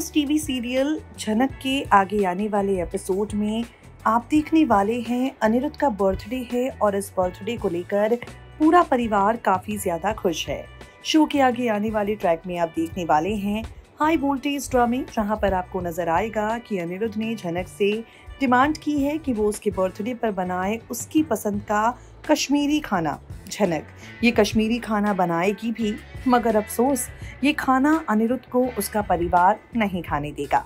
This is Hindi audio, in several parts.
फ़ेमस टीवी सीरियल झनक के आगे आने वाले एपिसोड में आप देखने वाले हैं अनिरुद्ध का बर्थडे है और इस बर्थडे को लेकर पूरा परिवार काफ़ी ज़्यादा खुश है। शो के आगे आने वाले ट्रैक में आप देखने वाले हैं हाई वोल्टेज ड्रामे जहाँ पर आपको नज़र आएगा कि अनिरुद्ध ने झनक से डिमांड की है कि वो उसके बर्थडे पर बनाए उसकी पसंद का कश्मीरी खाना झनक ये कश्मीरी खाना बनाएगी भी मगर अफसोस, ये खाना अनिरुद्ध को उसका परिवार नहीं खाने देगा।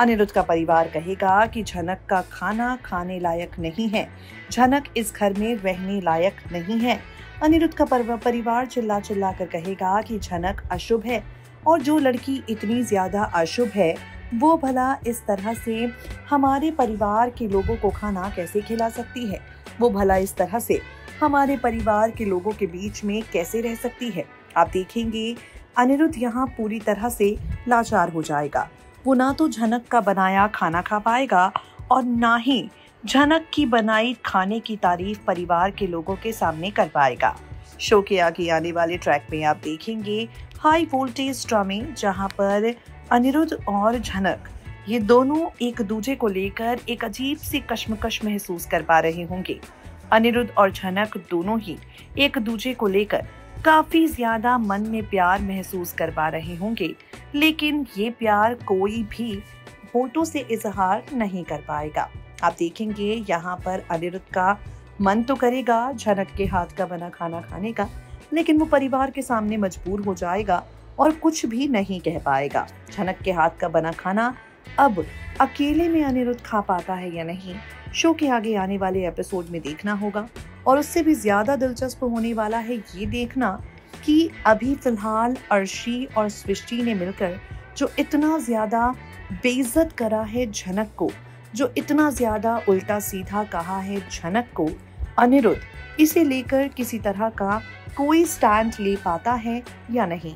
अनिरुद्ध का परिवार कहेगा कि झनक का खाना खाने लायक नहीं है। झनक इस घर में रहने लायक नहीं है। अनिरुद्ध का परिवार चिल्ला चिल्ला कर कहेगा कि झनक अशुभ है और जो लड़की इतनी ज़्यादा अशुभ है, वो भला इस तरह से हमारे परिवार के लोगों को खाना कैसे खिला सकती है? वो भला इस तरह से हमारे परिवार के लोगों के बीच में कैसे रह सकती है? आप देखेंगे, अनिरुद्ध यहाँ पूरी तरह से लाचार हो जाएगा। वो ना तो झनक का बनाया खाना खा पाएगा और ना ही झनक की बनाई खाने की तारीफ़ परिवार के लोगों के सामने कर पाएगा। शो के आगे आने वाले ट्रैक में आप देखेंगे हाई वोल्टेज ड्रामे जहाँ पर अनिरुद्ध और झनक ये दोनों एक दूसरे को लेकर एक अजीब सी कश्मकश महसूस कर पा रहे होंगे। अनिरुद्ध और झनक दोनों ही एक दूसरे को लेकर काफ़ी ज़्यादा मन में प्यार महसूस कर पा रहे होंगे, लेकिन ये प्यार कोई भी फ़ोटो से इजहार नहीं कर पाएगा। आप देखेंगे, यहाँ पर अनिरुद्ध का मन तो करेगा, झनक के हाथ का बना खाना खाने का, लेकिन वो परिवार के सामने मजबूर हो जाएगा और कुछ भी नहीं कह पाएगा। झनक के हाथ का बना खाना अब अकेले में अनिरुद्ध खा पाता है या नहीं, शो के आगे आने वाले एपिसोड में देखना होगा। और उससे भी ज़्यादा दिलचस्प होने वाला है ये देखना कि अभी फ़िलहाल अर्शी और सृष्टि ने मिलकर जो इतना ज़्यादा बेइज्जत करा है झनक को, जो इतना ज़्यादा उल्टा सीधा कहा है झनक को, अनिरुद्ध, इसे लेकर किसी तरह का कोई स्टैंड ले पाता है या नहीं?